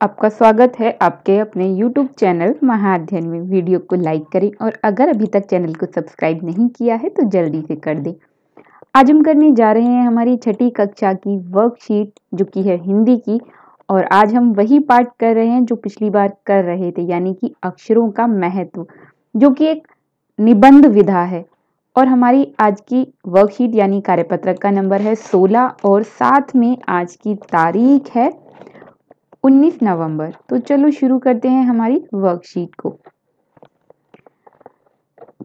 आपका स्वागत है आपके अपने YouTube चैनल महाअध्ययन में। वीडियो को लाइक करें और अगर अभी तक चैनल को सब्सक्राइब नहीं किया है तो जल्दी से कर दें। आज हम करने जा रहे हैं हमारी छठी कक्षा की वर्कशीट जो कि है हिंदी की, और आज हम वही पाठ कर रहे हैं जो पिछली बार कर रहे थे, यानी कि अक्षरों का महत्व, जो कि एक निबंध विधा है। और हमारी आज की वर्कशीट यानी कार्यपत्रक का नंबर है 16 और साथ में आज की तारीख है 19 नवंबर। तो चलो शुरू करते हैं हमारी वर्कशीट को।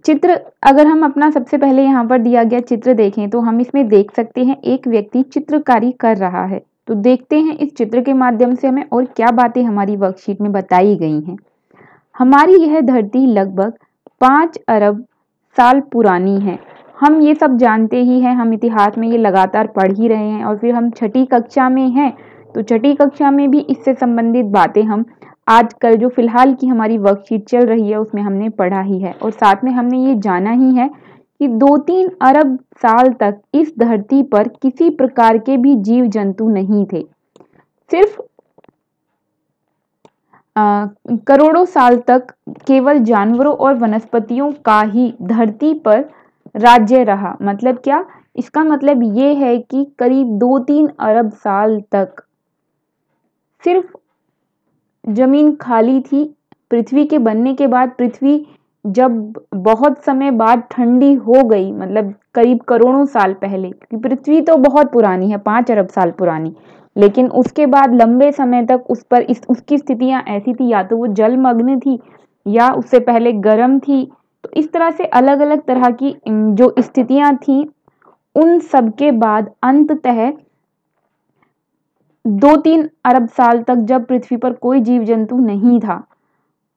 चित्र, अगर हम अपना सबसे पहले यहाँ पर दिया गया चित्र देखें तो हम इसमें देख सकते हैं एक व्यक्ति चित्रकारी कर रहा है। तो देखते हैं इस चित्र के माध्यम से हमें और क्या बातें हमारी वर्कशीट में बताई गई हैं। हमारी यह धरती लगभग पाँच अरब साल पुरानी है। हम ये सब जानते ही हैं, हम इतिहास में ये लगातार पढ़ ही रहे हैं और फिर हम छठी कक्षा में हैं तो छठी कक्षा में भी इससे संबंधित बातें हम आजकल जो फ़िलहाल की हमारी वर्कशीट चल रही है उसमें हमने पढ़ा ही है। और साथ में हमने ये जाना ही है कि दो तीन अरब साल तक इस धरती पर किसी प्रकार के भी जीव जंतु नहीं थे। सिर्फ़ आ, करोड़ों साल तक केवल जानवरों और वनस्पतियों का ही धरती पर राज्य रहा। मतलब क्या? इसका मतलब ये है कि करीब दो तीन अरब साल तक सिर्फ़ ज़मीन खाली थी, पृथ्वी के बनने के बाद पृथ्वी जब बहुत समय बाद ठंडी हो गई मतलब करीब करोड़ों साल पहले, क्योंकि पृथ्वी तो बहुत पुरानी है, पाँच अरब साल पुरानी, लेकिन उसके बाद लंबे समय तक उस पर इस, उसकी स्थितियाँ ऐसी थी, या तो वो जलमग्न थी, या उससे पहले गर्म थी तो इस तरह से अलग अलग तरह की जो स्थितियाँ थी, उन सब के बाद अंततः दो तीन अरब साल तक जब पृथ्वी पर कोई जीव जंतु नहीं था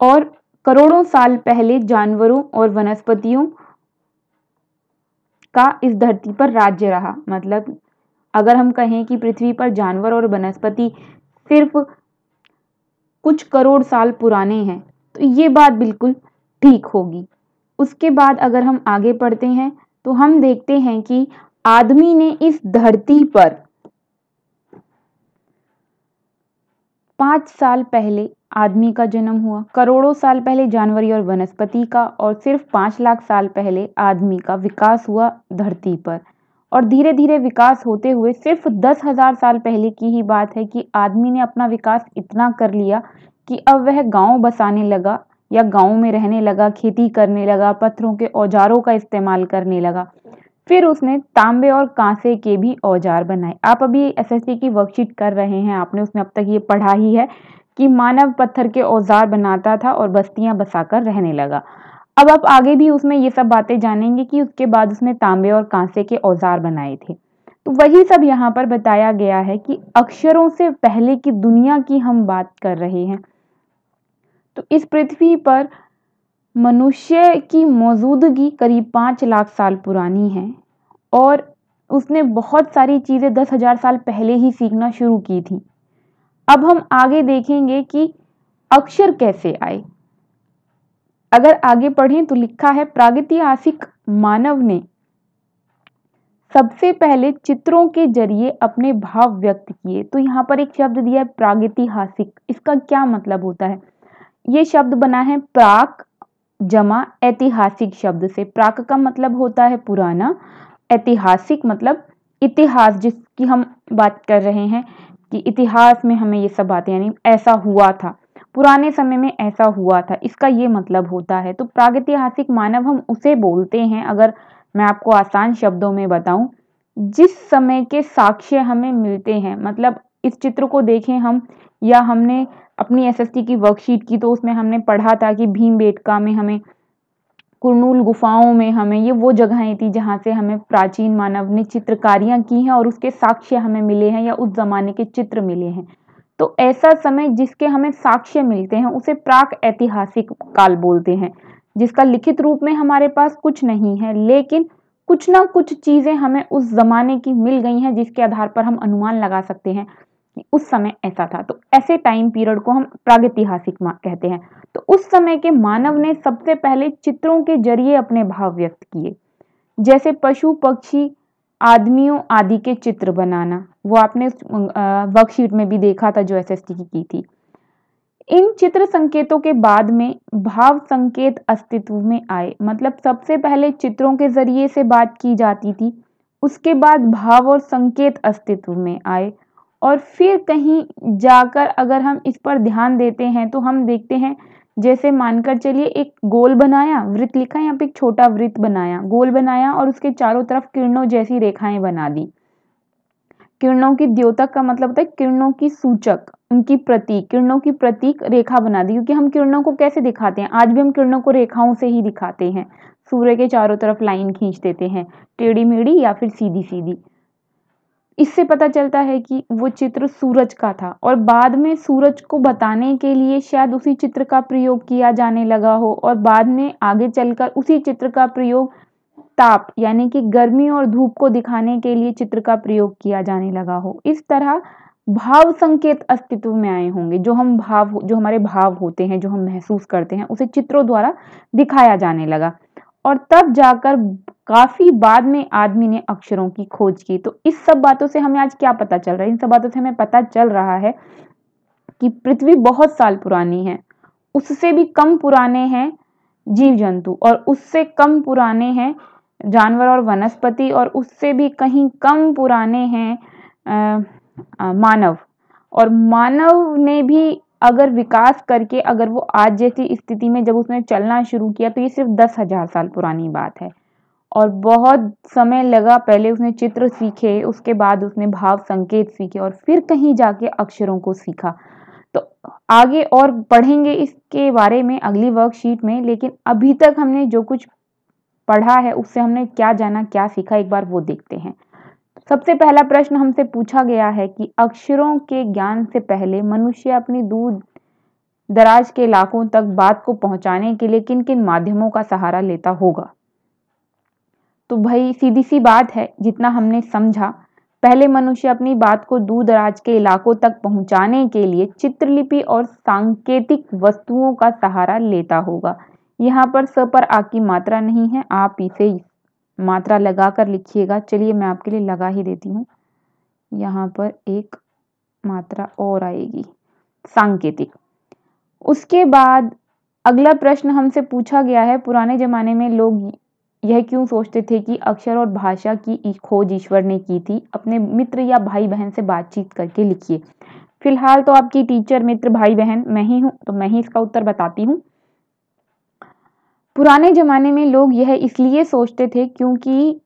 और करोड़ों साल पहले जानवरों और वनस्पतियों का इस धरती पर राज्य रहा। मतलब अगर हम कहें कि पृथ्वी पर जानवर और वनस्पति सिर्फ़ कुछ करोड़ साल पुराने हैं तो ये बात बिल्कुल ठीक होगी। उसके बाद अगर हम आगे पढ़ते हैं तो हम देखते हैं कि आदमी ने इस धरती पर पाँच साल पहले आदमी का जन्म हुआ। करोड़ों साल पहले जानवरी और वनस्पति का और सिर्फ़ पाँच लाख साल पहले आदमी का विकास हुआ धरती पर। और धीरे धीरे विकास होते हुए सिर्फ़ दस हज़ार साल पहले की ही बात है कि आदमी ने अपना विकास इतना कर लिया कि अब वह गाँव बसाने लगा या गाँव में रहने लगा, खेती करने लगा, पत्थरों के औजारों का इस्तेमाल करने लगा। फिर उसने तांबे और कांसे के भी औज़ार बनाए। आप अभी एसएससी की वर्कशीट कर रहे हैं, आपने उसमें अब तक ये पढ़ा ही है कि मानव पत्थर के औज़ार बनाता था और बस्तियाँ बसाकर रहने लगा। अब आप आगे भी उसमें ये सब बातें जानेंगे कि उसके बाद उसने तांबे और कांसे के औज़ार बनाए थे। तो वही सब यहाँ पर बताया गया है कि अक्षरों से पहले की दुनिया की हम बात कर रहे हैं। तो इस पृथ्वी पर मनुष्य की मौजूदगी करीब पाँच लाख साल पुरानी है और उसने बहुत सारी चीज़ें दस हज़ार साल पहले ही सीखना शुरू की थी। अब हम आगे देखेंगे कि अक्षर कैसे आए। अगर आगे पढ़ें तो लिखा है, प्रागैतिहासिक मानव ने सबसे पहले चित्रों के ज़रिए अपने भाव व्यक्त किए। तो यहाँ पर एक शब्द दिया है, प्रागैतिहासिक। इसका क्या मतलब होता है? ये शब्द बना है, प्राक जमा ऐतिहासिक शब्द से। प्राक का मतलब होता है पुराना। ऐतिहासिक मतलब इतिहास जिसकी हम बात कर रहे हैं कि इतिहास में हमें ये सब बातें, यानी ऐसा हुआ था। पुराने समय में ऐसा हुआ था, इसका ये मतलब होता है। तो प्रागैतिहासिक मानव हम उसे बोलते हैं, अगर मैं आपको आसान शब्दों में बताऊँ, जिस समय के साक्ष्य हमें मिलते हैं मतलब इस चित्र को देखें हम, या हमने अपनी एसएसटी की वर्कशीट की तो उसमें हमने पढ़ा था कि भीम बेटका में हमें, कुरनूल गुफाओं में हमें, ये वो जगहें थी जहाँ से हमें प्राचीन मानव ने चित्रकारियाँ की हैं और उसके साक्ष्य हमें मिले हैं या उस जमाने के चित्र मिले हैं। तो ऐसा समय जिसके हमें साक्ष्य मिलते हैं, उसे प्राक ऐतिहासिक काल बोलते हैं, जिसका लिखित रूप में हमारे पास कुछ नहीं है, लेकिन कुछ ना कुछ चीज़ें हमें उस जमाने की मिल गई हैं जिसके आधार पर हम अनुमान लगा सकते हैं। कि उस समय ऐसा था। तो ऐसे टाइम पीरियड को हम प्रागैतिहासिक कहते हैं। तो उस समय के मानव ने सबसे पहले चित्रों के ज़रिए अपने भाव व्यक्त किए। जैसे पशु, पक्षी, आदमियों आदि के चित्र बनाना। वो आपने वर्कशीट में भी देखा था जो एसएसटी की की थी। इन चित्र संकेतों के बाद में भाव संकेत अस्तित्व में आए। मतलब सबसे पहले चित्रों के ज़रिए से बात की जाती थी। उसके बाद भाव और संकेत अस्तित्व में आए। और फिर कहीं जाकर अगर हम इस पर ध्यान देते हैं तो हम देखते हैं, जैसे मानकर चलिए, एक गोल बनाया, वृत्त लिखा यहाँ पे एक छोटा वृत्त बनाया, गोल बनाया और उसके चारों तरफ़ किरणों जैसी रेखाएँ बना दी। किरणों की द्योतक का मतलब होता है किरणों की सूचक, उनकी प्रतीक, किरणों की प्रतीक रेखा बना दी, क्योंकि हम किरणों को कैसे दिखाते हैं? आज भी हम किरणों को रेखाओं से ही दिखाते हैं, सूर्य के चारों तरफ़ लाइन खींच देते हैं, टेढ़ी मेढ़ी या फिर सीधी सीधी इससे पता चलता है कि वो चित्र सूरज का था और बाद में सूरज को बताने के लिए शायद उसी चित्र का प्रयोग किया जाने लगा हो और बाद में आगे चलकर उसी चित्र का प्रयोग ताप, यानी कि गर्मी और धूप को दिखाने के लिए चित्र का प्रयोग किया जाने लगा हो। इस तरह भाव संकेत अस्तित्व में आए होंगे। जो हम भाव, जो हमारे भाव होते हैं, जो हम महसूस करते हैं, उसे चित्रों द्वारा दिखाया जाने लगा। और तब जाकर काफ़ी बाद में आदमी ने अक्षरों की खोज की। तो इस सब बातों से हमें आज क्या पता चल रहा है? इन सब बातों से हमें पता चल रहा है कि पृथ्वी बहुत साल पुरानी है। उससे भी कम पुराने हैं जीव जंतु और उससे कम पुराने हैं जानवर और वनस्पति और उससे भी कहीं कम पुराने हैं मानव। और मानव ने भी अगर विकास करके अगर वो आज जैसी स्थिति में जब उसने चलना शुरू किया तो ये सिर्फ़ दस हज़ार साल पुरानी बात है। और बहुत समय लगा पहले उसने चित्र सीखे, उसके बाद उसने भाव संकेत सीखे और फिर कहीं जाके अक्षरों को सीखा। तो आगे और पढ़ेंगे इसके बारे में अगली वर्कशीट में, लेकिन अभी तक हमने जो कुछ पढ़ा है, उससे हमने क्या जाना, क्या सीखा, एक बार वो देखते हैं। सबसे पहला प्रश्न हमसे पूछा गया है कि अक्षरों के ज्ञान से पहले मनुष्य अपनी दूर दराज के इलाकों तक बात को पहुँचाने के लिए किन किन माध्यमों का सहारा लेता होगा? तो भाई सीधी सी बात है, जितना हमने समझा। पहले मनुष्य अपनी बात को दूर दराज के इलाकों तक पहुँचाने के लिए चित्रलिपि और सांकेतिक वस्तुओं का सहारा लेता होगा। यहाँ पर स पर आ की मात्रा नहीं है, आप इसे मात्रा लगा कर लिखिएगा। चलिए मैं आपके लिए लगा ही देती हूँ। यहाँ पर एक मात्रा और आएगी। सांकेतिक। उसके बाद अगला प्रश्न हमसे पूछा गया है, पुराने जमाने में लोग यह क्यों सोचते थे कि अक्षर और भाषा की खोज ईश्वर ने की थी? अपने मित्र या भाई बहन से बातचीत करके लिखिए। फ़िलहाल तो आपकी टीचर, मित्र भाई बहन मैं ही हूँ तो मैं ही इसका उत्तर बताती हूँ। पुराने ज़माने में लोग यह इसलिए सोचते थे क्योंकि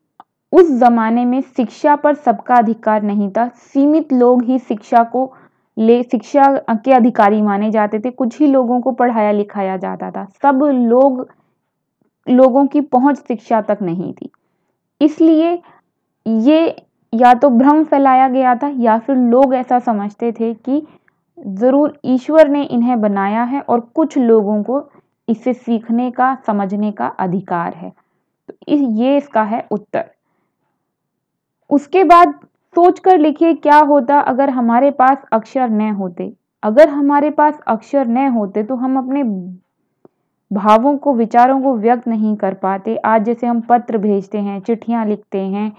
उस ज़माने में शिक्षा पर सबका अधिकार नहीं था। सीमित लोग ही शिक्षा को ले, शिक्षा के अधिकारी माने जाते थे। कुछ ही लोगों को पढ़ाया लिखाया जाता था। सब लोग लोगों की पहुँच शिक्षा तक नहीं थी। इसलिए ये या तो भ्रम फैलाया गया था या फिर लोग ऐसा समझते थे कि ज़रूर ईश्वर ने इन्हें बनाया है और कुछ लोगों को इसे सीखने का, समझने का अधिकार है। तो इस, ये इसका है उत्तर। उसके बाद सोच कर लिखिए क्या होता अगर हमारे पास अक्षर न होते। अगर हमारे पास अक्षर न होते तो हम अपने भावों को, विचारों को व्यक्त नहीं कर पाते। आज जैसे हम पत्र भेजते हैं, चिट्ठियाँ लिखते हैं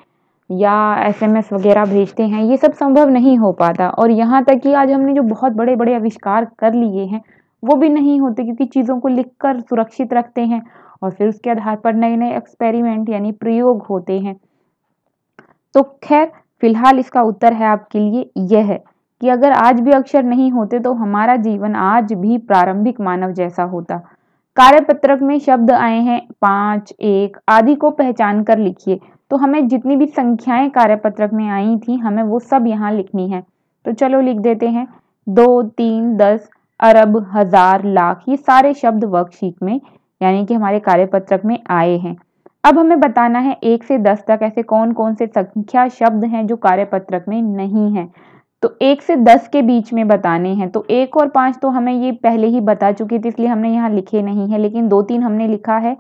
या एसएमएस वगैरह भेजते हैं, ये सब संभव नहीं हो पाता। और यहाँ तक कि आज हमने जो बहुत बड़े बड़े आविष्कार कर लिए हैं, वो भी नहीं होते क्योंकि चीज़ों को लिखकर सुरक्षित रखते हैं और फिर उसके आधार पर नए नए एक्सपेरिमेंट यानी प्रयोग होते हैं। तो खैर, फ़िलहाल इसका उत्तर है आपके लिए यह है कि अगर आज भी अक्षर नहीं होते तो हमारा जीवन आज भी प्रारंभिक मानव जैसा होता। कार्यपत्रक में शब्द आए हैं, पाँच, एक, आदि को पहचान कर लिखिए। तो हमें जितनी भी संख्याएँ कार्यपत्रक में आई थी, हमें वो सब यहाँ लिखनी है। तो चलो लिख देते हैं। दो, तीन, दस, अरब, हज़ार, लाख, ये सारे शब्द वर्कशीट में, यानी कि हमारे कार्यपत्रक में आए हैं। अब हमें बताना है, एक से दस तक ऐसे कौन कौन से संख्या शब्द हैं जो कार्यपत्रक में नहीं है? तो एक से दस के बीच में बताने हैं। तो एक और पाँच तो हमें ये पहले ही बता चुके थे, इसलिए हमने यहाँ लिखे नहीं है, लेकिन दो तीन हमने लिखा है।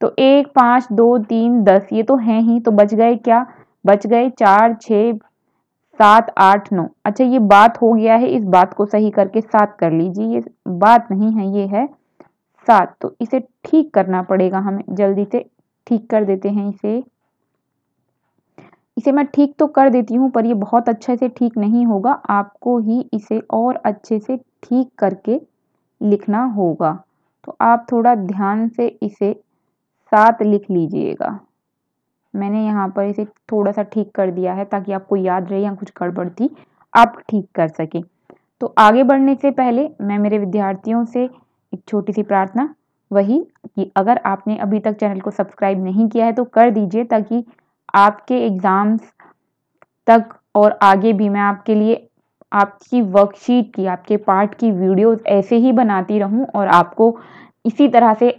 तो एक, पाँच, दो, तीन, दस, ये तो हैं ही तो बच गए क्या? बच गए चार छ सात, आठ, नौ। अच्छा ये बात हो गया है, इस बात को सही करके सात कर लीजिए, ये बात नहीं है, ये है सात। तो इसे ठीक करना पड़ेगा हमें, जल्दी से ठीक कर देते हैं इसे। इसे मैं ठीक तो कर देती हूँ, पर ये बहुत अच्छे से ठीक नहीं होगा। आपको ही इसे और अच्छे से ठीक करके लिखना होगा। तो आप थोड़ा ध्यान से इसे सात लिख लीजिएगा। मैंने यहाँ पर इसे थोड़ा सा ठीक कर दिया है ताकि आपको याद रहे या कुछ गड़बड़ थी। आप ठीक कर सकें। तो आगे बढ़ने से पहले मैं मेरे विद्यार्थियों से एक छोटी सी प्रार्थना। वही कि अगर आपने अभी तक चैनल को सब्सक्राइब नहीं किया है तो कर दीजिए ताकि आपके एग्ज़ाम्स तक और आगे भी मैं आपके लिए आपकी वर्कशीट की, आपके पार्ट की वीडियोस ऐसे ही बनाती रहूँ और आपको इसी तरह से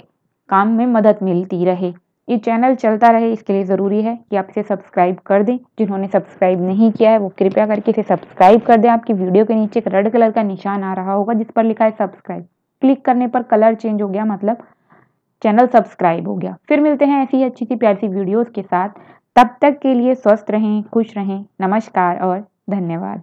काम में मदद मिलती रहे। ये चैनल चलता रहे, इसके लिए ज़रूरी है कि आप इसे सब्सक्राइब कर दें। जिन्होंने सब्सक्राइब नहीं किया है, वो कृपया करके इसे सब्सक्राइब कर दें। आपकी वीडियो के नीचे एक रेड कलर का निशान आ रहा होगा, जिस पर लिखा है सब्सक्राइब क्लिक करने पर कलर चेंज हो गया मतलब चैनल सब्सक्राइब हो गया। फिर मिलते हैं ऐसी अच्छी सी प्यारी सी वीडियोज़ के साथ। तब तक के लिए स्वस्थ रहें खुश रहें। नमस्कार और धन्यवाद।